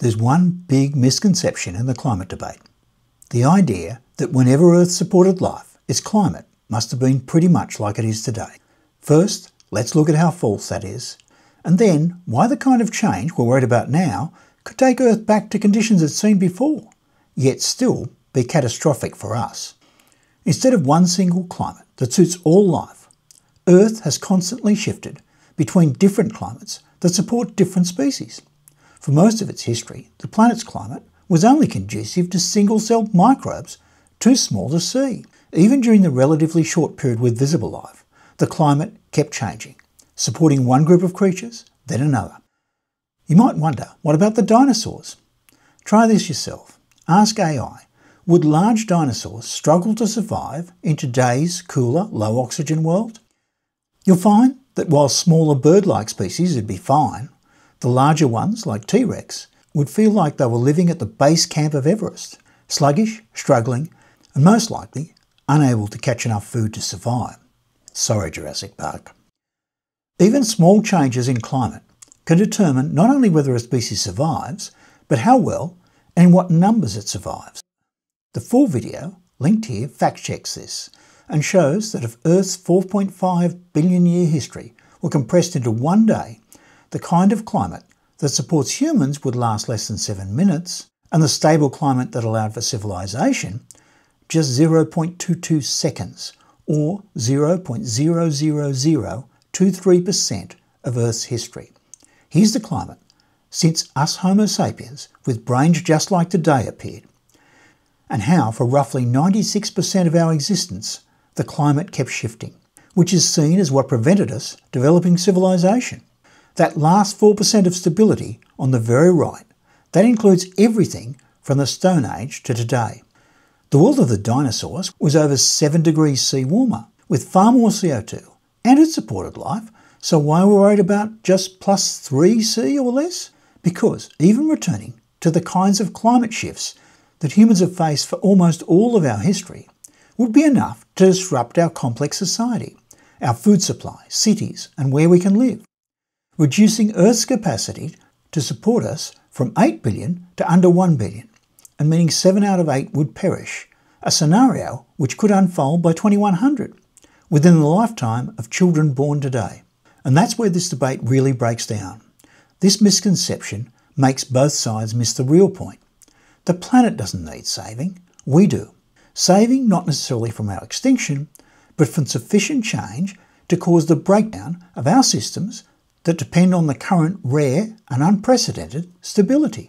There's one big misconception in the climate debate. The idea that whenever Earth supported life, its climate must have been pretty much like it is today. First, let's look at how false that is, and then why the kind of change we're worried about now could take Earth back to conditions it's seen before, yet still be catastrophic for us. Instead of one single climate that suits all life, Earth has constantly shifted between different climates that support different species. For most of its history, the planet's climate was only conducive to single-celled microbes too small to see. Even during the relatively short period with visible life, the climate kept changing, supporting one group of creatures, then another. You might wonder, what about the dinosaurs? Try this yourself. Ask AI, would large dinosaurs struggle to survive in today's cooler, low oxygen world? You'll find that while smaller bird-like species would be fine, the larger ones, like T-Rex, would feel like they were living at the base camp of Everest, sluggish, struggling, and most likely unable to catch enough food to survive. Sorry, Jurassic Park. Even small changes in climate can determine not only whether a species survives, but how well and in what numbers it survives. The full video, linked here, fact checks this and shows that if Earth's 4.5 billion year history were compressed into one day, the kind of climate that supports humans would last less than seven minutes, and the stable climate that allowed for civilization just 0.22 seconds, or 0.00023% of Earth's history. Here's the climate since us Homo sapiens, with brains just like today, appeared, and how for roughly 96% of our existence the climate kept shifting, which is seen as what prevented us developing civilization. That last 4% of stability on the very right, that includes everything from the Stone Age to today. The world of the dinosaurs was over 7 degrees C warmer, with far more CO2, and it supported life, so why are we worried about just plus 3 C or less? Because even returning to the kinds of climate shifts that humans have faced for almost all of our history would be enough to disrupt our complex society, our food supply, cities, and where we can live reducing Earth's capacity to support us from 8 billion to under 1 billion, and meaning 7 out of 8 would perish, a scenario which could unfold by 2100, within the lifetime of children born today. And that's where this debate really breaks down. This misconception makes both sides miss the real point. The planet doesn't need saving, we do. Saving not necessarily from our extinction, but from sufficient change to cause the breakdown of our systems that depend on the current rare and unprecedented stability.